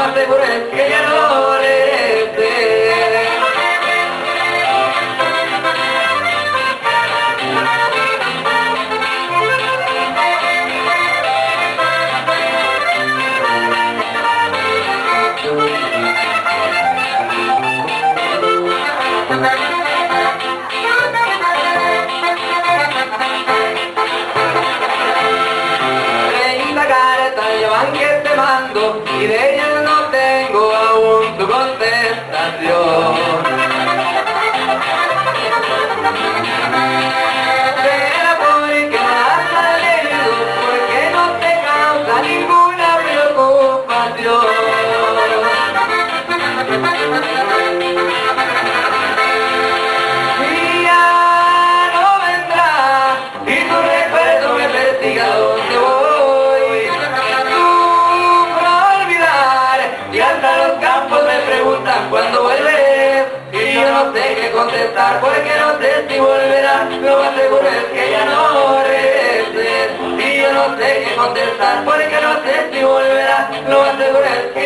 aseguro es que ya no. Treinta y de ellas no tengo aún tu contestación. Será porque has salido, porque no te causa ninguna preocupación. No sé qué contestar porque no sé si volverás. Lo más seguro es que ya no regreses. Y yo no sé qué contestar porque no sé si volverás. Lo más seguro es que.